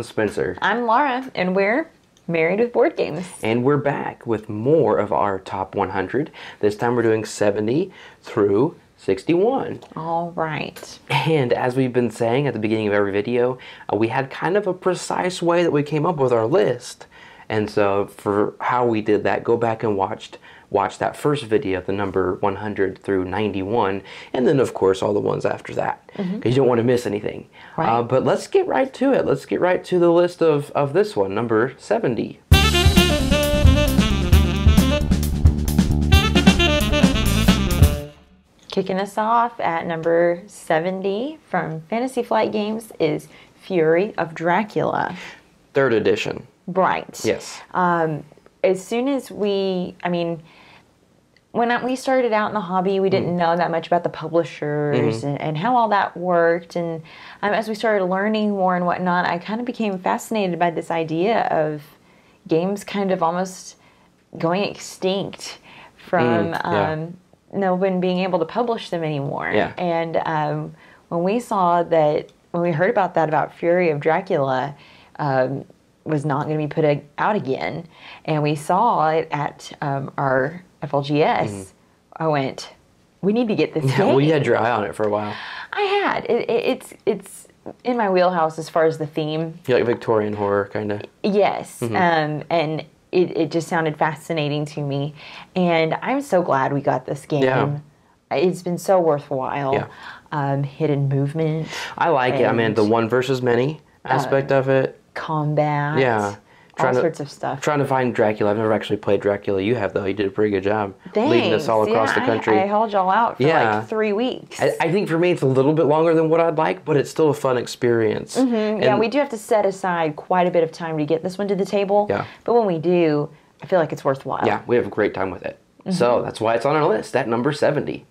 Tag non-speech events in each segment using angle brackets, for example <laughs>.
I'm Spencer. I'm Lara, and we're Married with Board Games. And we're back with more of our top 100. This time we're doing 70 through 61. All right. And as we've been saying at the beginning of every video, uh, we had kind of a precise way that we came up with our list. And so for how we did that, go back and watched watch that first video, the number 100 through 91, and then of course all the ones after that, because you don't want to miss anything. Right. Uh, but let's get right to it. Let's get right to the list of, of this one, number 70. Kicking us off at number 70 from Fantasy Flight Games is Fury of Dracula. Third edition. Right. Yes. Um, as soon as we, I mean, when we started out in the hobby, we didn't know that much about the publishers and, and how all that worked. And um, as we started learning more and whatnot, I kind of became fascinated by this idea of games kind of almost going extinct from Mm, yeah. um, no one being able to publish them anymore. Yeah. And um, when we saw that, when we heard about that, about Fury of Dracula, um, was not going to be put a- out again, and we saw it at um, our FLGS, I went, we need to get this Mm-hmm. <laughs> Yeah, well, you had your eye on it for a while. I had. It, it, it's it's in my wheelhouse as far as the theme. You like Victorian horror, kind of. Yes, Mm-hmm. um, and it, it just sounded fascinating to me, and I'm so glad we got this game. Yeah. It's been so worthwhile. Yeah. Um, hidden movement, I like it. I mean, the one versus many aspect of it. Combat, Yeah. all Trying to- sorts of stuff. Trying to find Dracula. I've never actually played Dracula. You have though. You did a pretty good job leading us all across Yeah, the country. I, I held y'all out for Yeah. like three weeks. I, I think for me it's a little bit longer than what I'd like, but it's still a fun experience. Mm-hmm. yeah, we do have to set aside quite a bit of time to get this one to the table. Yeah. But when we do, I feel like it's worthwhile. yeah, we have a great time with it. Mm-hmm. So that's why it's on our list at number 70.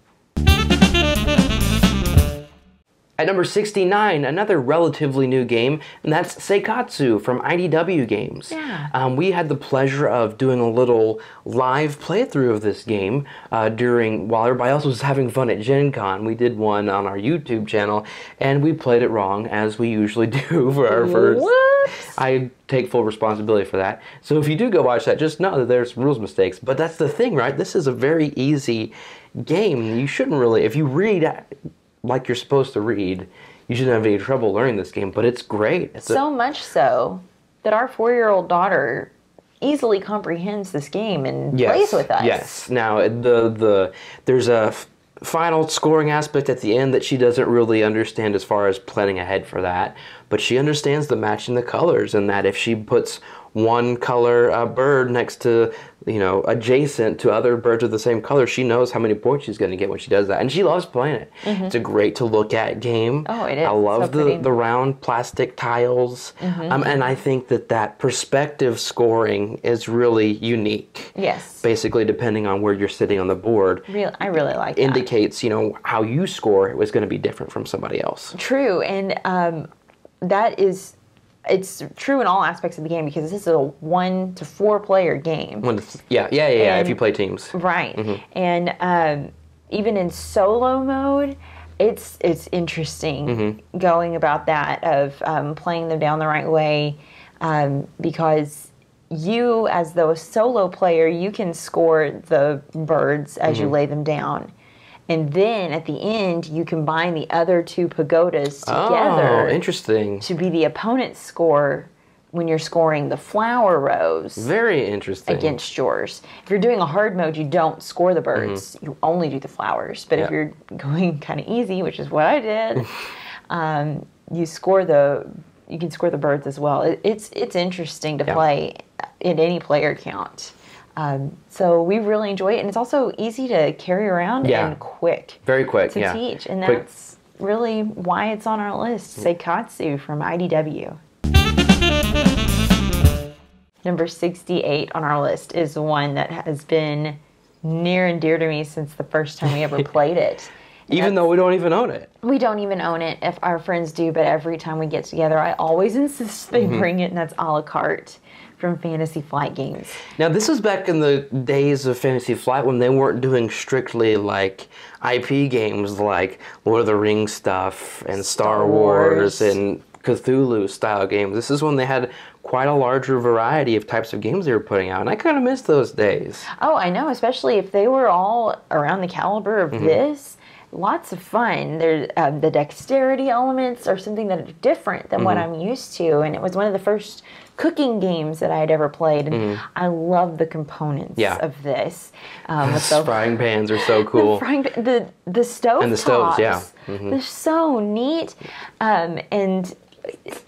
At number 69, another relatively new game, and that's Seikatsu from IDW Games. Yeah. Um, we had the pleasure of doing a little live playthrough of this game uh, during, while everybody else was <laughs> having fun at Gen Con. We did one on our YouTube channel, and we played it wrong, as we usually <laughs> do for our first. Whoops. I take full responsibility for that. So if you do go watch that, just know that there's rules mistakes. But that's the thing, right? This is a very easy game. You shouldn't really, if you read like you're supposed to read, you shouldn't have any trouble learning this game. But it's great. It's a- So much so that our four year old daughter easily comprehends this game and plays with us. Yes. Now the the there's a f- final scoring aspect at the end that she doesn't really understand as far as planning ahead for that, but she understands the matching the colors and that if she puts one color uh, bird next to you know adjacent to other birds of the same color she knows how many points she's going to get when she does that and she loves playing it it's a great to look at game Mm-hmm. Oh, it is. i love So the pretty. Mm-hmm. the round plastic tiles um, and i think that that perspective scoring is really unique Yes. basically depending on where you're sitting on the board Real, I really like that. indicates you know how you score it was going to be different from somebody else True, and um, that is it's true in all aspects of the game because this is a one to four player game. When it's- yeah yeah yeah, yeah if you play teams Right. Mm-hmm. And um, even in solo mode, it's it's interesting Mm-hmm. going about that of um, playing them down the right way um, because you as the solo player you can score the birds as Mm-hmm. you lay them down and then at the end you combine the other two pagodas together oh interesting to be the opponent's score when you're scoring the flower rows very interesting against yours. If you're doing a hard mode, you don't score the birds. You only do the flowers. But if Mm-hmm. You're going <laughs> kind of easy, which is what I did, <laughs> um, you score the you can score the birds as well. It, it's it's interesting to Yeah. play in any player count. Um, so we really enjoy it, and it's also easy to carry around Yeah. and quick very quick to yeah teach, and Quick- that's really why it's on our list. Seikatsu from IDW. Number 68 on our list is one that has been near and dear to me since the first time we ever <laughs> played it. And even though we don't even own it we don't even own it if our friends do, but every time we get together, I always insist they Mm-hmm. bring it, and that's a la carte from Fantasy Flight Games. Now, this was back in the days of Fantasy Flight when they weren't doing strictly like IP games like Lord of the Rings stuff and Star, Star Wars. Wars. and Cthulhu style games. This is when they had quite a larger variety of types of games they were putting out, and I kind of miss those days. Oh, I know, especially if they were all around the caliber of mm-hmm. this. Lots of fun. There, um, the dexterity elements are something that are different than what I'm used to, and it was one of the first cooking games that I had ever played, and I love the components Yeah. of this. <sighs> Um, the Frying pans are so <laughs> cool. The frying pan, the the stove And the stoves, yeah. They're so neat, um, and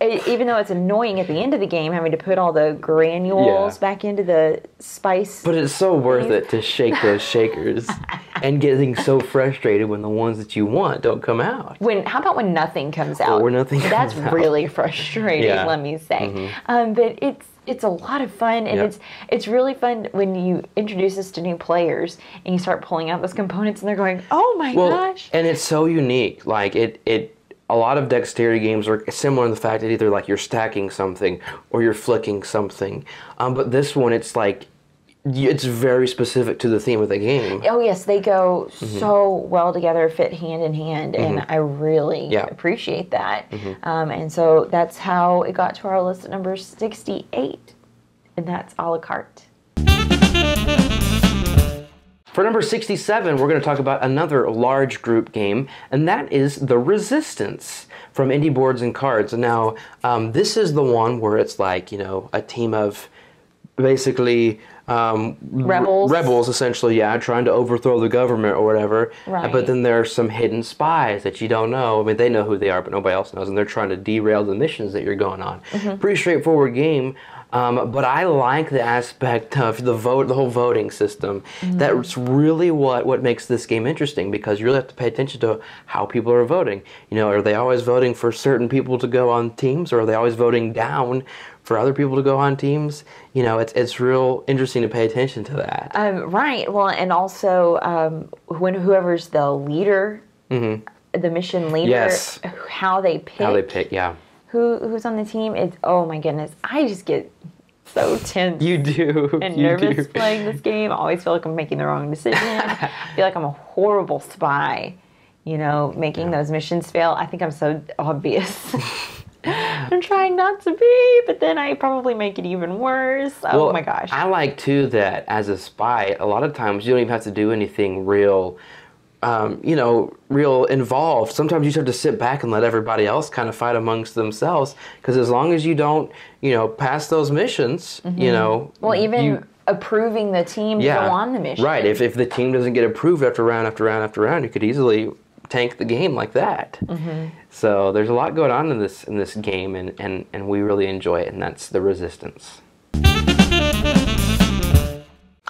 even though it's annoying at the end of the game having to put all the granules Yeah. back into the spice. But it's so worth it to shake those shakers <laughs> and getting so frustrated when the ones that you want don't come out. when how about when nothing comes out? when nothing That's comes out. That's really frustrating. Yeah. Mm-hmm. Let me say. Um, but it's it's a lot of fun, and Yeah. it's it's really fun when you introduce this to new players and you start pulling out those components, and they're going, "Oh my Well, gosh!" and it's so unique. Like it, it. A lot of dexterity games are similar in the fact that either like you're stacking something or you're flicking something. Um, but this one, it's like it's very specific to the theme of the game. Oh yes, they go Mm-hmm. so well together, fit hand in hand, and I really Yeah. Mm-hmm. appreciate that. Um, and so that's how it got to our list at number sixty-eight, and that's a la carte. For number 67, we're going to talk about another large group game, and that is The Resistance from Indie Boards and Cards. Now, um, this is the one where it's like, you know, a team of basically um, Rebels. rebels, essentially, yeah, trying to overthrow the government or whatever. Right. But then there are some hidden spies that you don't know. I mean, they know who they are, but nobody else knows, and they're trying to derail the missions that you're going on. Pretty straightforward game. Um, but I like the aspect of the vote, the whole voting system. That's really what what makes this game interesting because you really have to pay attention to how people are voting. You know, are they always voting for certain people to go on teams, or are they always voting down for other people to go on teams? You know, it's it's real interesting to pay attention to that. Um, right. Well, and also um, when whoever's the leader, the mission leader, Yes. how they pick, how they pick, yeah. who who's on the team. It's oh my goodness, I just get so tense. You do. and you nervous do. playing this game. I always feel like I'm making the wrong decision. I <laughs> feel like I'm a horrible spy, you know, making those missions fail. I think I'm so obvious. <laughs> I'm trying not to be, but then I probably make it even worse. Oh Well, my gosh. I like too that as a spy, a lot of times you don't even have to do anything real, um, you know, real involved. Sometimes you just have to sit back and let everybody else kind of fight amongst themselves. Because as long as you don't, you know, pass those missions, you know, well, even you- approving the team to go on the mission. Right. If, if the team doesn't get approved after round after round after round, you could easily tank the game like that. Mm-hmm. So there's a lot going on in this in this game, and, and, and we really enjoy it, and that's the resistance.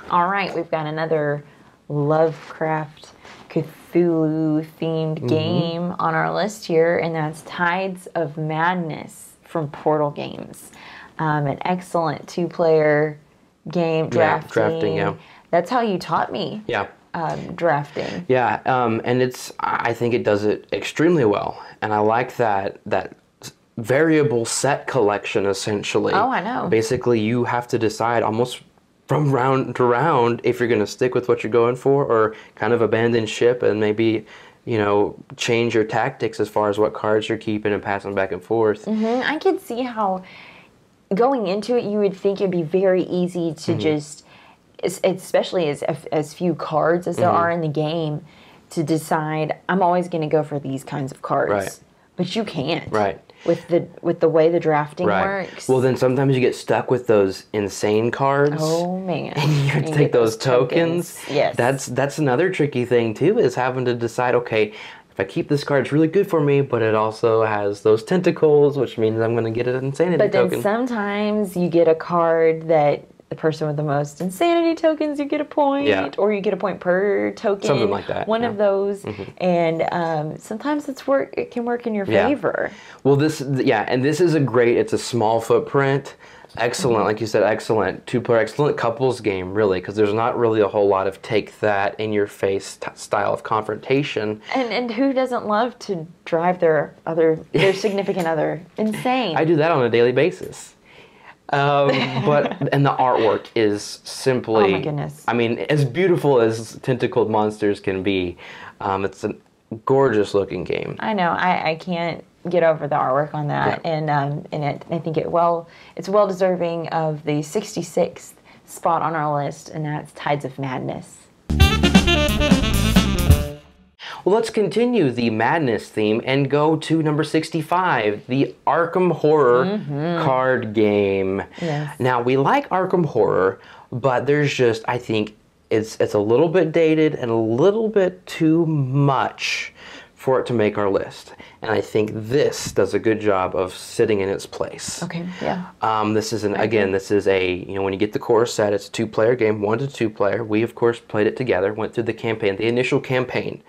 All right, we've got another Lovecraft Cthulhu themed Mm-hmm. game on our list here, and that's Tides of Madness from Portal Games. Um, an excellent two player game, drafting. drafting, yeah. That's how you taught me Yeah. Um, drafting. Yeah, um, and it's I think it does it extremely well, and I like that that variable set collection essentially. Oh, I know. Basically, you have to decide almost from round to round if you're going to stick with what you're going for or kind of abandon ship and maybe you know change your tactics as far as what cards you're keeping and passing back and forth. Mhm, I could see how going into it, you would think it'd be very easy Mm-hmm. to just, es- especially as as few cards as there Mm-hmm. are in the game, to decide I'm always going to go for these kinds of cards. Right. But you can't. Right. With the with the way the drafting Right. works. Well, then sometimes you get stuck with those insane cards. Oh man. <laughs> and you have to you take get those tokens. Yes. That's that's another tricky thing too, is having to decide, okay, if I keep this card, it's really good for me, but it also has those tentacles, which means I'm gonna get an insanity But then token. sometimes you get a card that the person with the most insanity tokens you get a point, Yeah. or you get a point per token, Something like that, One yeah. of those, and um, sometimes it's work. It can work in your Yeah. favor. well, this yeah, and this is a great. It's a small footprint. Excellent, like you said, excellent two player, excellent couples game, really, because there's not really a whole lot of take that in your face t- style of confrontation. And and who doesn't love to drive their other their <laughs> significant other insane? I do that on a daily basis. Um, but <laughs> and the artwork is simply. Oh my goodness. I mean, as beautiful as tentacled monsters can be, um, it's a gorgeous looking game. I know. I, I can't get over the artwork on that, Yeah. and um, and it, I think it well it's well deserving of the 66th spot on our list, and that's Tides of Madness. Well, let's continue the madness theme and go to number 65, the Arkham Horror card game. Yes. Now, we like Arkham Horror, but there's just, I think, it's, it's a little bit dated and a little bit too much for it to make our list. And I think this does a good job of sitting in its place. Okay, yeah. Um, this is an again. This is a you know when you get the core set, it's a two-player game, one to two player. We of course played it together, went through the campaign, the initial campaign,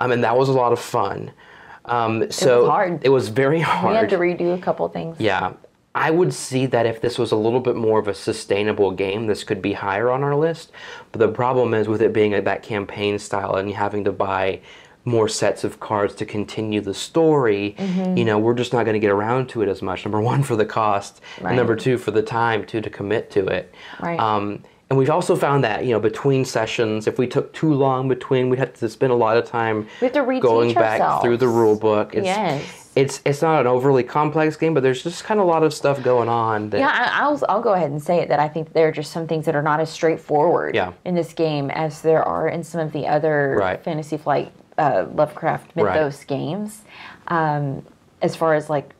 um, and that was a lot of fun. Um, so hard. It was very hard. We had to redo a couple things. Yeah. I would see that if this was a little bit more of a sustainable game, this could be higher on our list. But the problem is with it being that campaign style and having to buy more sets of cards to continue the story, Mm-hmm. you know, we're just not going to get around to it as much. Number one, for the cost, Right. and number two, for the time too to commit to it. Right. Um, and we've also found that you know between sessions, if we took too long between, we'd have to spend a lot of time We have to reteach going back through the rule book. It's, Yes. it's it's not an overly complex game, but there's just kind of a lot of stuff going on. That, Yeah, I- I'll I'll go ahead and say it that I think there are just some things that are not as straightforward Yeah. in this game as there are in some of the other Right. Fantasy Flight uh, Lovecraft Right. Mythos games, um, as far as like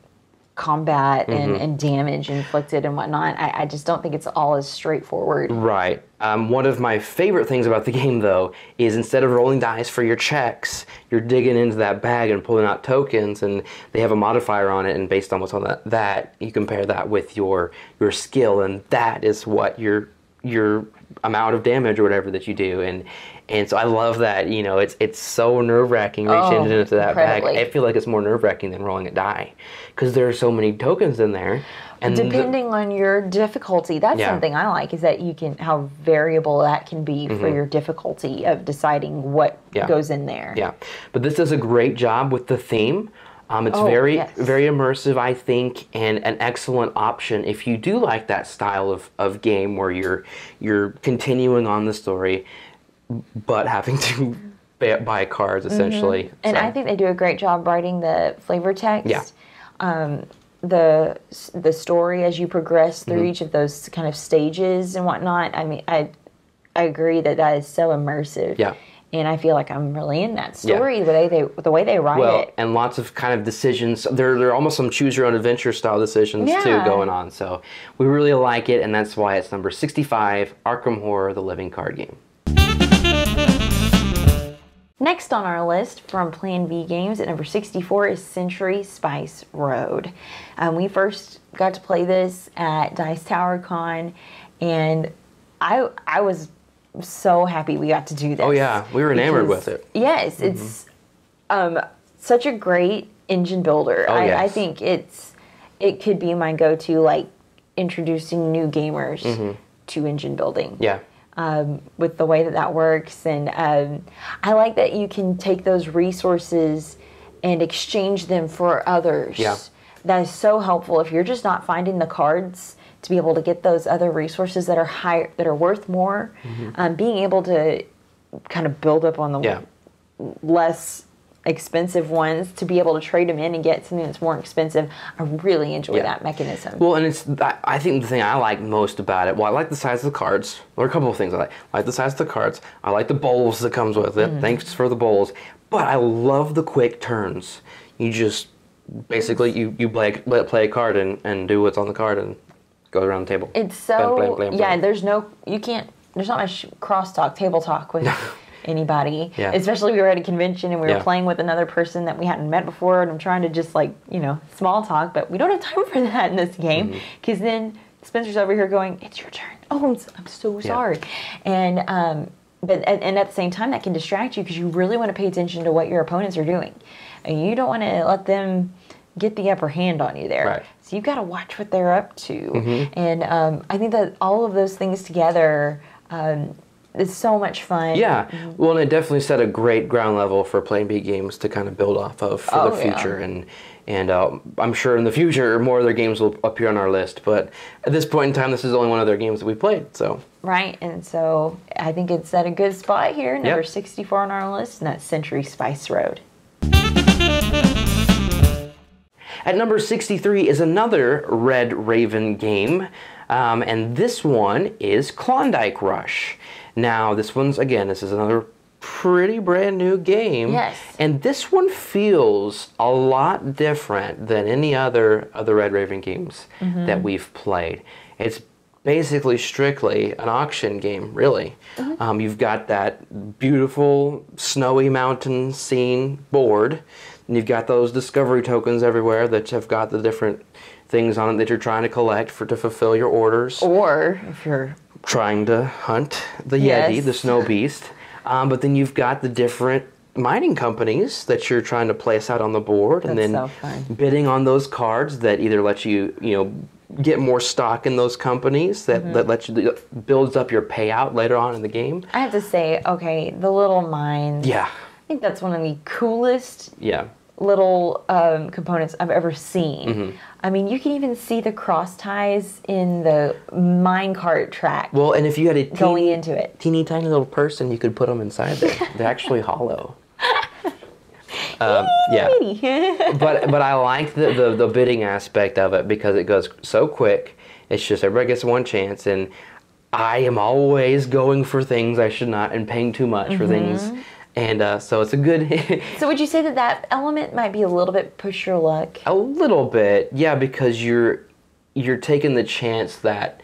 combat Mm-hmm. and, and damage inflicted and whatnot. I, I just don't think it's all as straightforward. Right. Um, one of my favorite things about the game, though, is instead of rolling dice for your checks, you're digging into that bag and pulling out tokens, and they have a modifier on it, and based on what's on that, that you compare that with your your skill, and that is what your your amount of damage or whatever that you do, and and so I love that. You know, it's it's so nerve wracking reaching Oh, into that bag. I feel like it's more nerve wracking than rolling a die, because there are so many tokens in there, and the- Depending on your difficulty, that's Yeah. something I like is that you can how variable that can be for your difficulty of deciding what Mm-hmm. Yeah. goes in there. Yeah, but this does a great job with the theme. Um, it's Oh, very, yes. very immersive, I think, and an excellent option if you do like that style of, of game where you're you're continuing on the story, but having to <laughs> buy, cards essentially. Mm-hmm. And So, I think they do a great job writing the flavor text. Yeah. Um, the the story as you progress through Mm-hmm. each of those kind of stages and whatnot. I mean, I I agree that that is so immersive. Yeah. And I feel like I'm really in that Yeah. story the way they the way they write well, it. and lots of kind of decisions. There, there are almost some choose your own adventure style decisions too going on. So we really like it, and that's why it's number sixty-five, Arkham Horror: The Living Card Game. Next on our list from Plan B Games at number 64 is Century Spice Road. Um, we first got to play this at Dice Tower Con, and I I was so happy we got to do this. Oh yeah, we were enamored because- with it. Yes, it's um, such a great engine builder. Oh, I, I think it's it could be my go-to like introducing new gamers to engine building Mm-hmm. Yeah. Um, with the way that that works. And um, I like that you can take those resources and exchange them for others. Yeah. That is so helpful if you're just not finding the cards to be able to get those other resources that are higher, that are worth more. Um, being able to kind of build up on the Yeah. less expensive ones to be able to trade them in and get something that's more expensive. I really enjoy Yeah. that mechanism. Well, and it's I- I think the thing I like most about it. Well, I like the size of the cards. There are a couple of things I like. I like the size of the cards. I like the bowls that comes with it. Mm-hmm. Thanks for the bowls. But I love the quick turns. You just basically you you play play a card and, and do what's on the card and go around the table. It's so Blam, blam, blam, yeah. There's no you can't. There's not much crosstalk, table talk with <laughs> anybody. Yeah. Especially we were at a convention and we were Yeah. playing with another person that we hadn't met before, and I'm trying to just like you know small talk, but we don't have time <laughs> for that in this game Mm-hmm. because then Spencer's over here going, "It's your turn." Oh, I'm, so sorry, and um, but and, and at the same time that can distract you because you really want to pay attention to what your opponents are doing, and you don't want to let them get the upper hand on you there. Right. So you've got to watch what they're up to. And um, I think that all of those things together um, is so much fun. Yeah, well, and it definitely set a great ground level for Plan B games to kind of build off of for Oh, the yeah. future, and and uh, I'm sure in the future more of their games will appear on our list. But at this point in time, this is only one of their games that we played. So Right. And so I think it's at a good spot here, number Yep. 64 on our list, and that's Century Spice Road. At number 63 is another Red Raven game, um, and this one is Klondike Rush. Now, this one's, again, this is another pretty brand new game. Yes. And this one feels a lot different than any other of the Red Raven games Mm-hmm. that we've played. It's basically strictly an auction game, really. Mm-hmm. Um, you've got that beautiful snowy mountain scene board, and you've got those discovery tokens everywhere that have got the different things on it that you're trying to collect for to fulfill your orders Or if you're trying to hunt the Yeti, the snow <laughs> beast. Um, but then you've got the different mining companies that you're trying to place out on the board, and then so bidding on those cards that either let you, you know, get more stock in those companies that, Mm-hmm. that let you builds up your payout later on in the game. I have to say, okay, the little mines. Yeah, I think that's one of the coolest yeah, little um, components I've ever seen. Mm-hmm. I mean, you can even see the cross ties in the minecart track Well, and if you had a teeny, going into it. teeny tiny little person, you could put them inside there. <laughs> They're actually hollow. <laughs> Um, yeah. <laughs> but but I like the, the the bidding aspect of it because it goes so quick. It's just everybody gets one chance, and I am always going for things I should not and paying too much for things, and uh, so it's a good <laughs> so would you say that that element might be a little bit push your luck? a little bit, yeah, because you're you're taking the chance that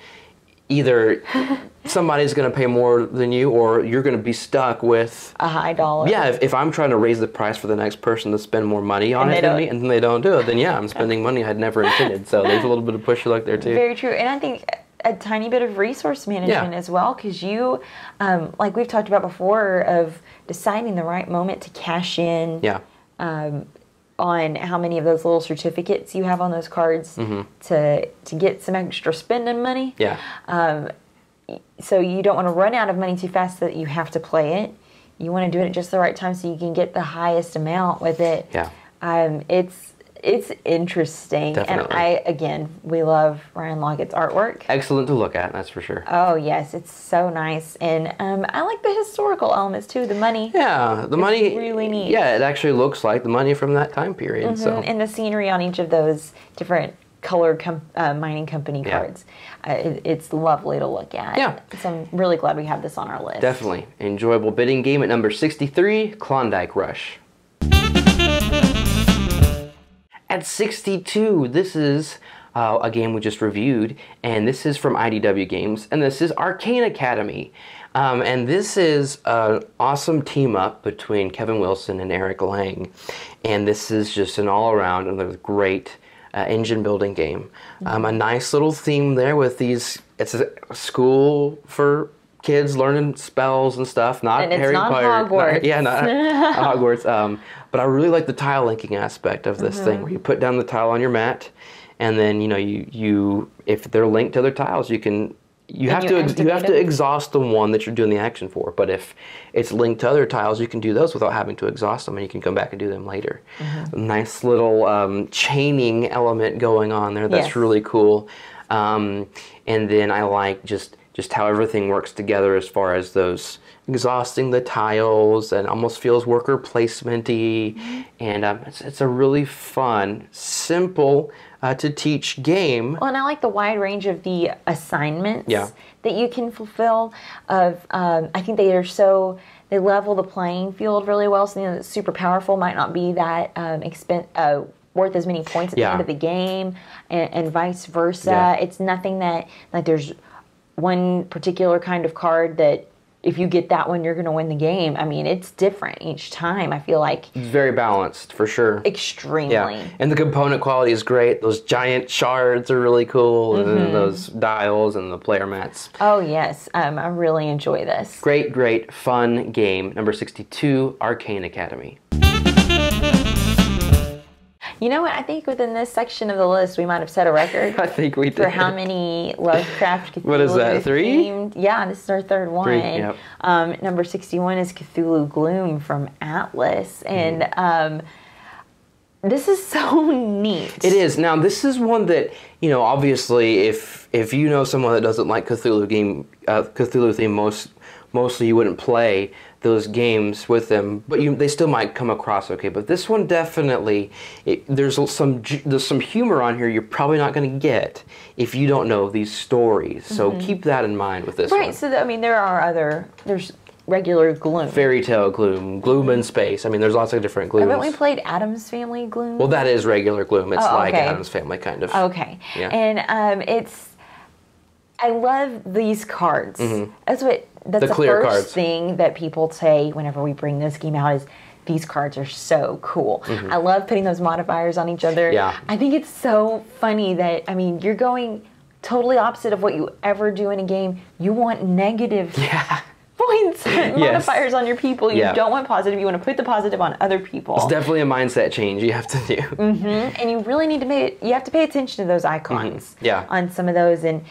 either <laughs> somebody's going to pay more than you, or you're going to be stuck with A high dollar. Yeah, if, if I'm trying to raise the price for the next person to spend more money on And it they than me, don't. and then they don't do it, then yeah, I'm spending money i'd never intended. So there's a little bit of push your luck there too. Very true. And I think a tiny bit of resource management Yeah. as well, because you, um, like we've talked about before, of deciding the right moment to cash in yeah, on how many of those little certificates you have on those cards to to get some extra spending money. Mm-hmm. yeah, So you don't want to run out of money too fast that you have to play it. You want to do it at just the right time so you can get the highest amount with it. yeah. Um, it's it's interesting, Definitely. and I again we love Ryan Laukat's artwork. Excellent to look at, that's for sure. Oh yes, it's so nice, and um, I like the historical elements too. The money Yeah, the money really neat. Yeah, it actually looks like the money from that time period. So and the scenery on each of those different colored com- uh, mining company Yeah. cards. Uh, it, it's lovely to look at. Yeah. So I'm really glad we have this on our list. definitely enjoyable bidding game at number 63, Klondike Rush. At 62, this is uh, a game we just reviewed, and this is from IDW Games, and this is Arcane Academy. Um, and this is an awesome team up between Kevin Wilson and Eric Lang. And this is just an all around another great uh, engine building game. Um, a nice little theme there with these, it's a school for kids learning spells and stuff, not And it's Harry not Potter. <laughs> Hogwarts. yeah, not <laughs> Hogwarts. Um, but I really like the tile linking aspect of this Mm-hmm. thing, where you put down the tile on your mat, and then you know you you if they're linked to other tiles, you can you have you to ex- you have to exhaust the one that you're doing the action for. But if it's linked to other tiles, you can do those without having to exhaust them, and you can come back and do them later. Mm-hmm. Nice little um, chaining element going on there. That's Yes. really cool. Um, and then I like just just how everything works together as far as those exhausting the tiles and almost feels worker placementy. Mm-hmm. And um, it's, it's a really fun, simple uh, to teach game. Well, and I like the wide range of the assignments Yeah. that you can fulfill. Of um, I think they are so they level the playing field really well. Something that's super powerful might not be that um, expen- uh, worth as many points at Yeah. the end of the game, and, and vice versa. Yeah. It's nothing that like there's one particular kind of card that if you get that one, you're going to win the game. I mean, it's different each time. I feel like It's very balanced for sure. extremely. Yeah, and the component quality is great. Those giant shards are really cool, Mm-hmm. and those dials and the player mats. Oh yes, um, I really enjoy this. Great, great, fun game. Number 62, Arcane Academy. You know what? I think within this section of the list, we might have set a record <laughs> I think we did. for how many Lovecraft Cthulhu <laughs> What is that, three? themed- Yeah, this is our third one. Three, yep. um, number sixty-one is Cthulhu Gloom from Atlas, Mm-hmm. and um, this is so <laughs> neat. It is. Now this is one that you know. Obviously, if if you know someone that doesn't like Cthulhu game, uh, Cthulhu theme, most mostly you wouldn't play those games with them, but you they still might come across okay. But this one definitely, it, there's some there's some humor on here you're probably not going to get if you don't know these stories. So keep that in mind with this one. right. one. So that, I mean, there are other. There's regular gloom. Fairy tale gloom, gloom in space. I mean, there's lots of different glooms. Haven't we played Addams Family Gloom? well, that is regular gloom. It's Oh, like. Addams Family kind of. Okay. Yeah. And um, it's I love these cards. That's what that's Mm-hmm. The the, clear first cards. thing that people say whenever we bring this game out is these cards are so cool. I love putting those modifiers on each other. Mm-hmm. Yeah. I think it's so funny that I mean you're going totally opposite of what you ever do in a game. You want negative <laughs> Yeah. points <laughs> modifiers on your people. You Yeah. don't want positive. You want to put the positive on other people. It's definitely a mindset change you have to do. and you really need to pay you have to pay attention to those icons Mm-hmm. Yeah. on some of those and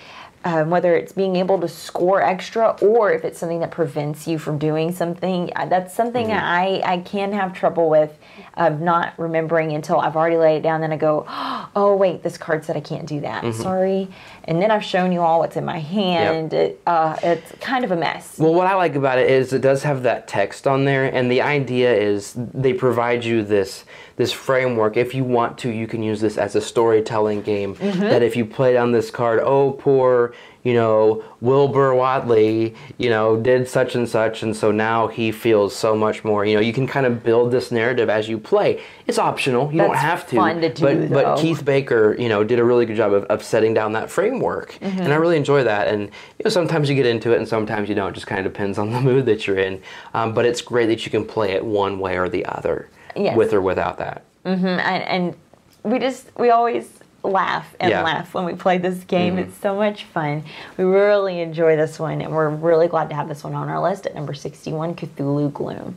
um, whether it's being able to score extra or if it's something that prevents you from doing something uh, that's something Mm-hmm. I, I can have trouble with of not remembering until I've already laid it down then I go <gasps> oh wait this card said I can't do that Mm-hmm. sorry and then I've shown you all what's in my hand it, uh, it's kind of a mess Well, what I like about it is it does have that text on there, and the idea is they provide you this this framework. If you want to, you can use this as a storytelling game. That if you play down this card, oh poor, you know Wilbur Whateley, you know did such and such, and so now he feels so much more. You know, you can kind of build this narrative as you play. It's optional. You don't have to. fun to do, but but. Keith Baker, you know, did a really good job of, of setting down that framework, Mm-hmm. and I really enjoy that. And you know, sometimes you get into it, and sometimes you don't. It just kind of depends on the <laughs> mood that you're in. Um, but it's great that you can play it one way or the other, Yes. with or without that. Mm-hmm. and, and we just we always laugh and Yeah. Mm-hmm. laugh when we play this game it's so much fun we really enjoy this one and we're really glad to have this one on our list at number 61 cthulhu gloom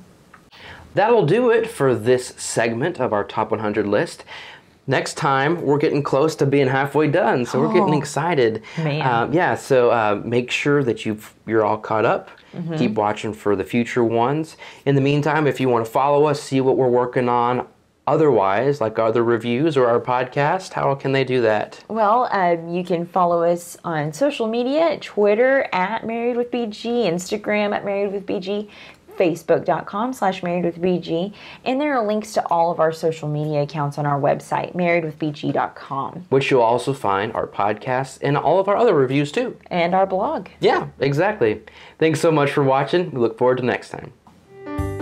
That'll do it for this segment of our top 100 list. Next time, we're getting close to being halfway done, so we're getting Oh, excited. man. Um, yeah, so uh, make sure that you've, you're all caught up. Mm-hmm. Keep watching for the future ones. In the meantime, if you want to follow us, see what we're working on otherwise, like other reviews or our podcast, how can they do that? well um, you can follow us on social media twitter at married with bg instagram at married with bg facebook.com slash married with bg and there are links to all of our social media accounts on our website marriedwithbg.com Which you'll also find our podcasts and all of our other reviews too. and our blog Yeah, exactly. Thanks so much for watching. We look forward to next time.